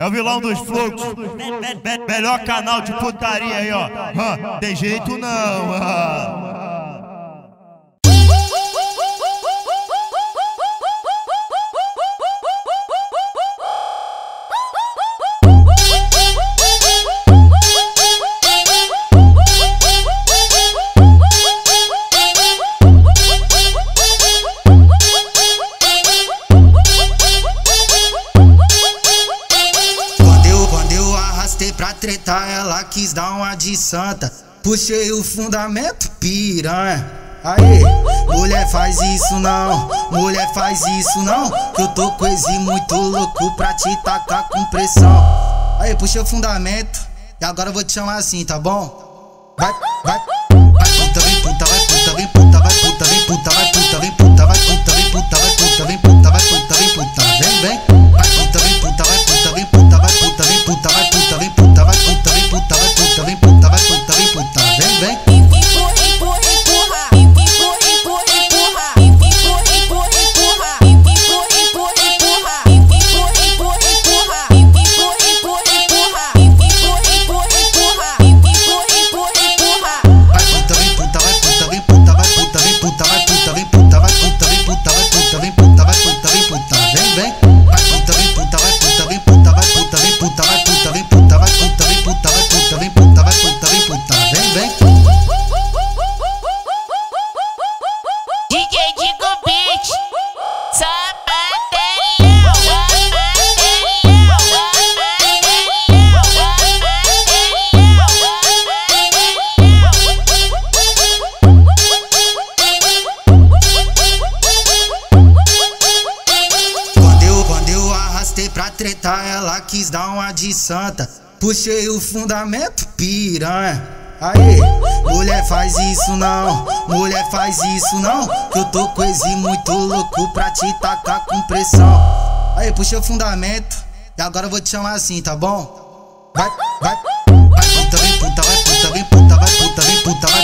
É o vilão dos fluxos. Me- me- me- melhor canal de putaria aí, ó. Tem jeito não. hã. Pra tretar, ela quis dar uma de santa. Puxei o fundamento, piranha. Aê, mulher faz isso não, mulher faz isso não. Que eu tô esse muito louco pra te tacar com pressão. Aí, puxei o fundamento, e agora eu vou te chamar assim, tá bom? Vai, vai vem, pra tretar, ela quis dar uma de santa. Puxei o fundamento, piranha. Aê, mulher faz isso não, mulher faz isso não. Que eu tô com muito louco pra te tacar com pressão. Aí, puxei o fundamento, e agora eu vou te chamar assim, tá bom? Vai, vai, vai puta, vem puta, vai puta, vem puta, vai puta, vem puta, vai